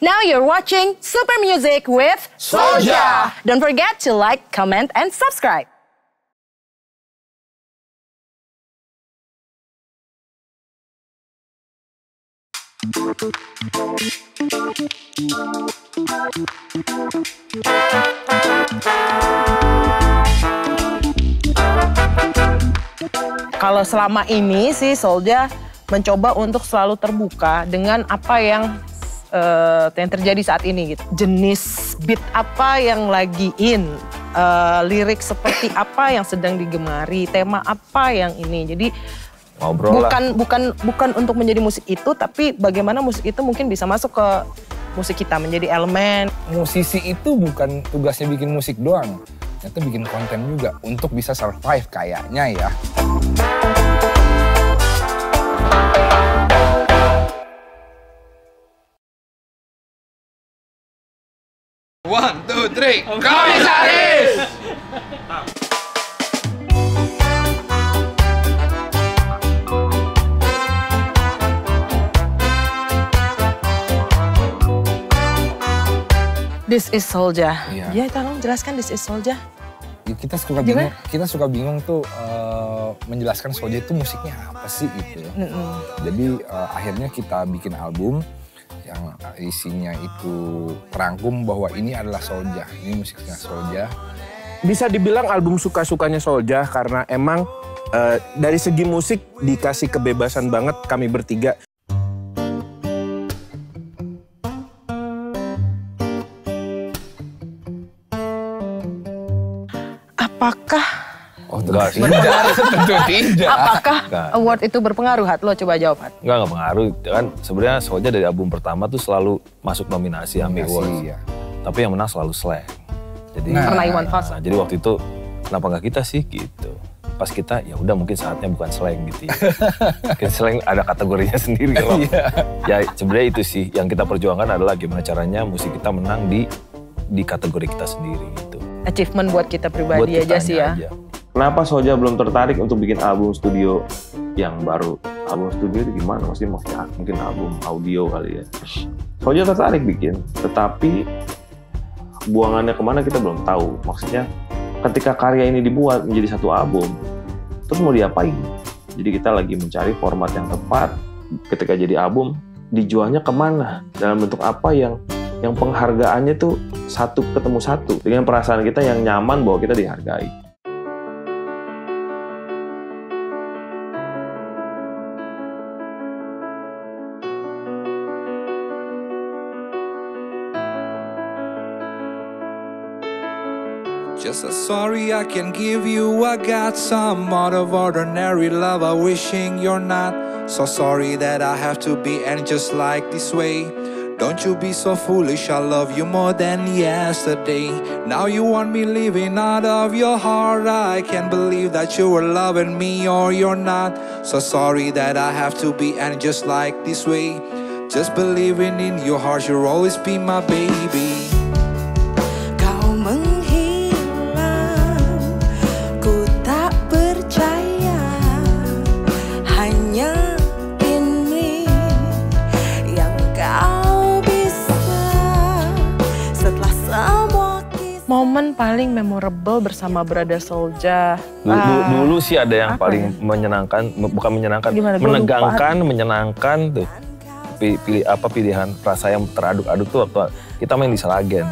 Now you're watching Super Music with Soulja. Don't forget to like, comment, and subscribe. Kalau selama ini sih Solja mencoba untuk selalu terbuka dengan apa yang eh, yang terjadi saat ini gitu. Jenis beat apa yang lagi in, eh, lirik seperti apa yang sedang digemari, tema apa yang ini. Jadi Ngobrol lah. bukan bukan bukan untuk menjadi musik itu, tapi bagaimana musik itu mungkin bisa masuk ke musik kita menjadi elemen. musisi itu bukan tugasnya bikin musik doang. Ternyata bikin konten juga untuk bisa survive kayaknya ya. One, two, three. Komisaris! This is Solja. Iya. Ya, tolong jelaskan This is Solja. Ya, Kita suka bingung, kita suka bingung tuh eh, menjelaskan Soulja itu musiknya apa sih gitu. ya. Jadi eh, akhirnya kita bikin album yang isinya itu terangkum bahwa ini adalah Soulja, ini musiknya Soulja. bisa dibilang album suka-sukanya Solja karena emang eh, dari segi musik dikasih kebebasan banget kami bertiga. Apakah Enggak sih. tentu tidak. apakah Enggak. award itu berpengaruh? Hat? Lo coba jawab, Hat. Enggak, enggak pengaruh. Kan sebenarnya Soulja dari album pertama tuh selalu masuk nominasi AMI Awards. ya. Tapi yang menang selalu Slang. Jadi Nah. Karena Iwan Fals. Nah, jadi waktu itu kenapa nggak kita sih gitu. Pas kita ya udah mungkin saatnya bukan slang gitu ya. mungkin slang ada kategorinya sendiri kalau. Iya. ya sebenarnya itu sih yang kita perjuangkan adalah gimana caranya musik kita menang di di kategori kita sendiri gitu. Achievement buat kita Buat pribadi aja kitanya sih ya. aja. Kenapa Soja belum tertarik untuk bikin album studio yang baru? Album studio itu gimana? Maksudnya maksudnya mungkin album audio kali ya. Soja tertarik bikin, tetapi buangannya ke mana kita belum tahu. Maksudnya ketika karya ini dibuat menjadi satu album, terus mau diapain? Jadi kita lagi mencari format yang tepat. Ketika jadi album, dijualnya ke mana? Dalam bentuk apa yang yang penghargaannya tuh satu ketemu satu dengan perasaan kita yang nyaman bahwa kita dihargai. Just a sorry I can give you. I got some out of ordinary love. I wishing you're not so sorry that I have to be and just like this way. Don't you be so foolish. I love you more than yesterday. Now you want me living out of your heart. I can't believe that you were loving me or you're not. So sorry that I have to be and just like this way. Just believing in your heart, you'll always be my baby. Bersama Brother Solja. Dulu, Ah, dulu sih ada yang apa paling ya? menyenangkan, me- bukan menyenangkan, Gimana? Menegangkan, menyenangkan tuh. Pi- Pilih apa pilihan rasa yang teraduk-aduk tuh waktu kita main di Seragen.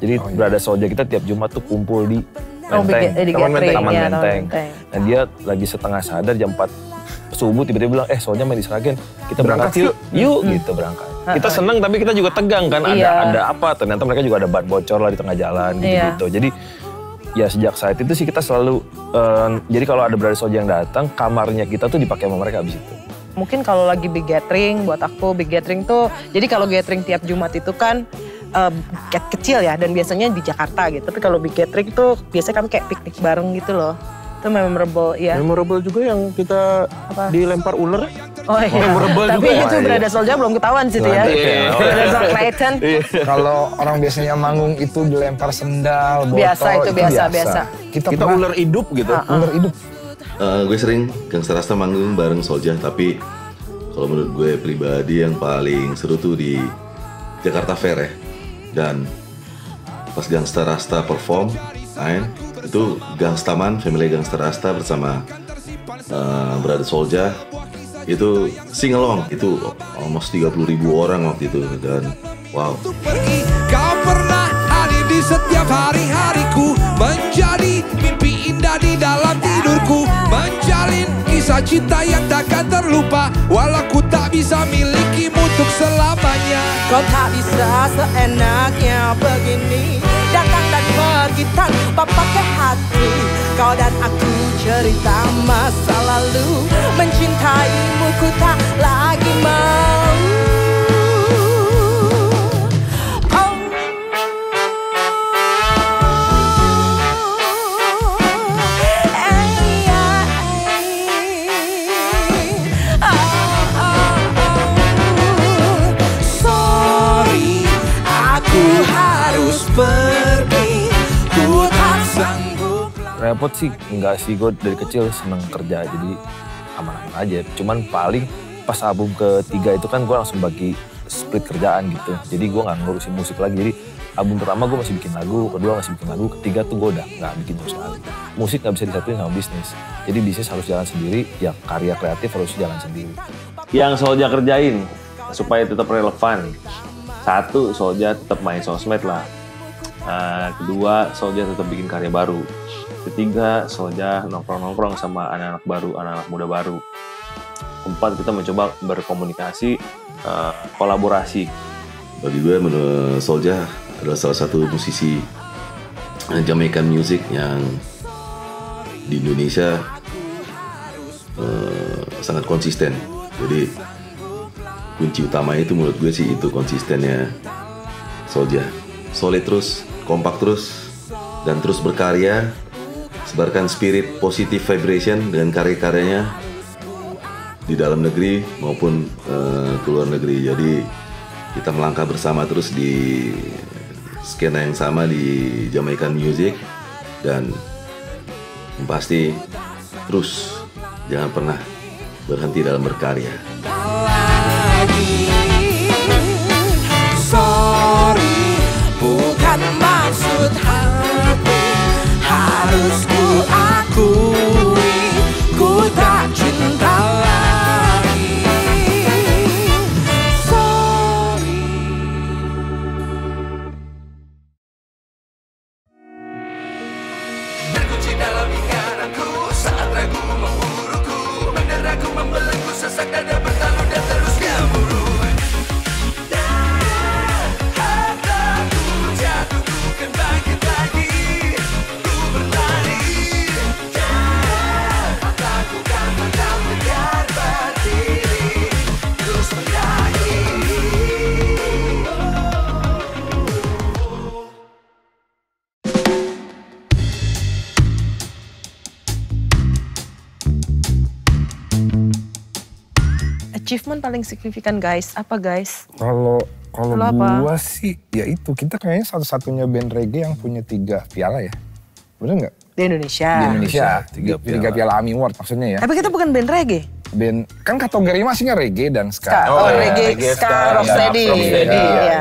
Jadi berada Soja kita tiap Jumat tuh kumpul di Oh, Menteng, di- di Taman Menteng, Taman ya, Taman Menteng. Menteng. Nah dia lagi setengah sadar jam 4 subuh tiba-tiba bilang, eh Soja main di Seragen, kita berangkat, Berangkat yuk, yuk gitu berangkat. Kita seneng tapi kita juga tegang kan, ada Iya. ada apa? Ternyata mereka juga ada ban bocor lah di tengah jalan Iya. gitu-gitu. Jadi ya sejak saat itu sih kita selalu eh, jadi kalau ada brother Soja yang datang kamarnya kita tuh dipakai sama mereka abis itu Mungkin kalau lagi big gathering, buat aku big gathering tuh, jadi kalau gathering tiap Jumat itu kan eh, ke- kecil ya, dan biasanya di Jakarta gitu. Tapi kalau big gathering tuh biasanya kami kayak piknik bareng gitu loh. Itu memorable ya. Memorable juga yang kita Apa? dilempar ular. Oh iya. Memorable Tapi juga. itu iya. berada Solja belum ketahuan situ ya. Iya. Brother Sol Clayton. Kalau orang biasanya manggung itu dilempar sendal, botol. Biasa itu, biasa, biasa. Kita, Kita pernah ular hidup gitu. ular hidup. Eh, gue sering Gangster Rasta manggung bareng Solja tapi kalau menurut gue pribadi yang paling seru tuh di Jakarta Fair ya. Dan pas Gangsta Rasta perform, main, itu Gangstaman, family Gangsta Rasta bersama uh, Brother Solja itu sing along itu almost 30 ribu orang waktu itu dan wow. Kau pernah hadir di setiap hari-hariku. Menjadi mimpi indah di dalam tidurku. Menjalin kisah cinta yang takkan terlupa. Walau ku tak bisa milikimu untuk selamanya. Kau tak bisa seenaknya begini pakai hati. Kau dan aku cerita masa lalu. Mencintaimu ku tak lagi mau repot sih. Enggak sih gue dari kecil seneng kerja jadi aman-aman aja. Cuman paling pas album ketiga itu kan gue langsung bagi split kerjaan gitu. Jadi gue nggak ngurusin musik lagi. Jadi album pertama gue masih bikin lagu kedua masih bikin lagu ketiga tuh gue udah nggak bikin sama sekali musik nggak bisa disatuin sama bisnis. Jadi bisnis harus jalan sendiri ya karya kreatif harus jalan sendiri. Yang Solja kerjain supaya tetap relevan. Satu, Solja tetap main sosmed lah. Nah, kedua, Solja tetap bikin karya baru. Ketiga, Solja nongkrong-nongkrong sama anak-anak baru, anak-anak muda baru. Keempat, kita mencoba berkomunikasi, eh, kolaborasi. bagi gue menurut Solja adalah salah satu musisi Jamaican music yang di Indonesia eh, sangat konsisten jadi kunci utama itu menurut gue sih itu konsistennya Solja solid terus kompak terus dan terus berkarya sebarkan spirit positive vibration dengan karya-karyanya di dalam negeri maupun eh, ke luar negeri. Jadi kita melangkah bersama terus di skena yang sama di Jamaican music dan pasti terus jangan pernah berhenti dalam berkarya. Hati Harus ku akui Achievement paling signifikan guys, apa guys? Kalau kalau gua sih ya itu kita kayaknya satu-satunya band reggae yang punya tiga piala ya. Bener nggak? Di Indonesia. Di Indonesia tiga tiga, tiga piala AMI Award maksudnya ya. Tapi kita bukan band reggae. Band kan kategori masihnya reggae dan ska. Ska. Oh, iya, reggae, ska, ska, rocksteady. rocksteady, Iya. iya.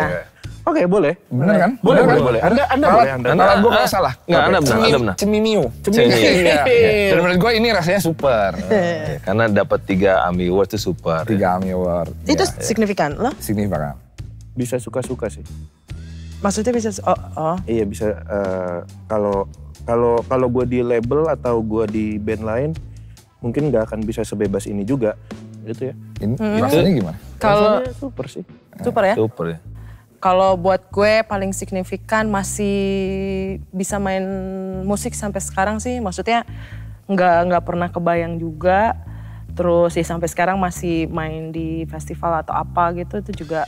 Oke, boleh. Bener kan? Boleh, boleh, kan? boleh. Anda, anda Kalau- boleh, anda. Kalau gue nggak salah. Nggak, Anda benar, Anda benar. Cemimiu. Cemimiu. Iya. Dan menurut gue ini rasanya super. Karena dapat tiga AMI Award itu super Tiga AMI Award. Itu signifikan loh. signifikan. Bisa suka-suka sih. Maksudnya bisa oh, oh. Iya bisa eh, kalau kalau kalau gue di label atau gue di band lain mungkin nggak akan bisa sebebas ini juga gitu ya. Ini rasanya gimana? Kalau Rasanya super sih. super ya. super ya Kalau buat gue paling signifikan masih bisa main musik sampai sekarang sih. Maksudnya nggak nggak pernah kebayang juga. Terus ya sampai sekarang masih main di festival atau apa gitu itu juga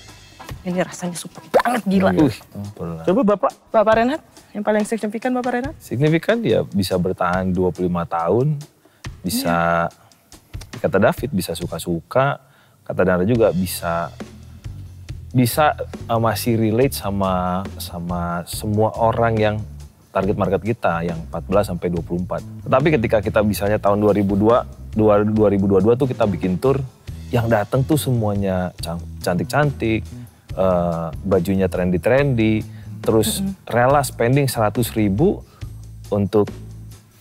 ini rasanya super banget gila. Lah. Coba bapak Bapak Renat, yang paling signifikan Bapak Renat? signifikan dia bisa bertahan 25 tahun bisa kata David bisa suka-suka kata Dara juga bisa bisa uh, masih relate sama sama semua orang yang target market kita yang 14 sampai 24. Tetapi ketika kita misalnya tahun 2002 dua- 2022 tuh kita bikin tour yang datang tuh semuanya can- cantik-cantik, eh, bajunya trendy-trendy, terus rela spending 100 ribu untuk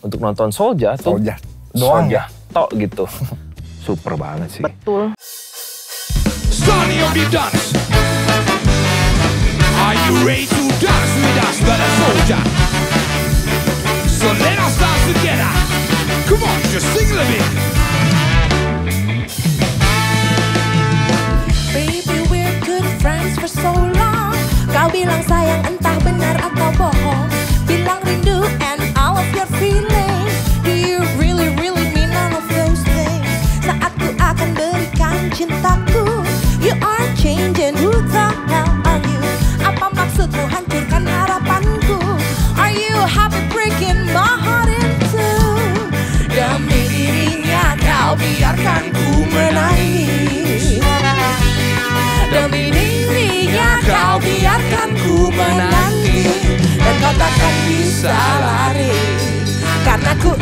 untuk nonton Solja tuh. Soldier. Doang Soldier, tok gitu. Super banget sih. Betul. Sonny of the dance. Are you ready to dance with us, brother soldier? So let us dance together. Come on, just sing a bit. Baby we're good friends for so long Kau bilang sayang entah benar atau bohong Bilang rindu and Karena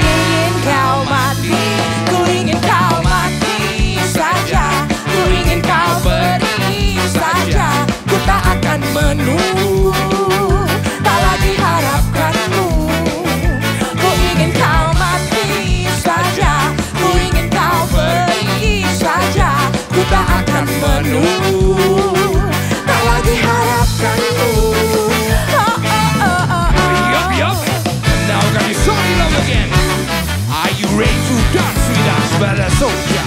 brother soldier?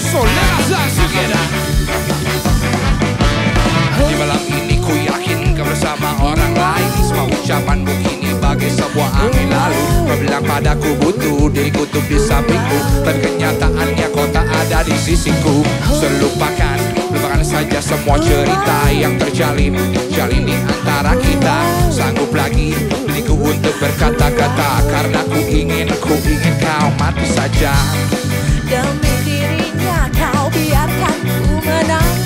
So let. Di malam ini ku yakin kau bersama orang lain Semua ucapanmu kini bagai sebuah angin lalu Kau bilang padaku butuh diriku untuk di sampingku Tapi kenyataannya kau tak ada di sisiku Selupakan, lupakan saja semua cerita yang terjalin Jalin di antara kita. Sanggup lagi diriku untuk berkata-kata Karena ku ingin, ku ingin kau mati saja. Demi dirinya kau biarkan ku menangis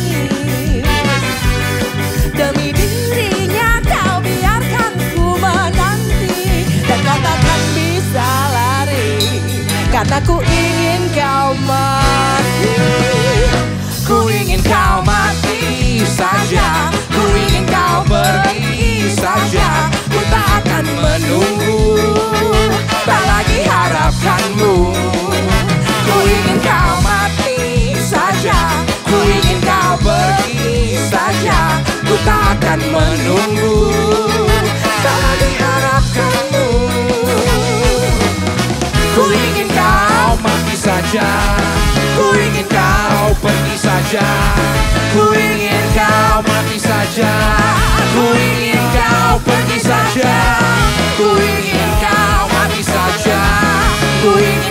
menunggu. Tak lagi harapkanmu Ku ingin kau mati saja. Ku ingin kau pergi saja. Ku ingin kau mati saja. Ku ingin kau pergi saja. Ku ingin kau mati saja. Ku ingin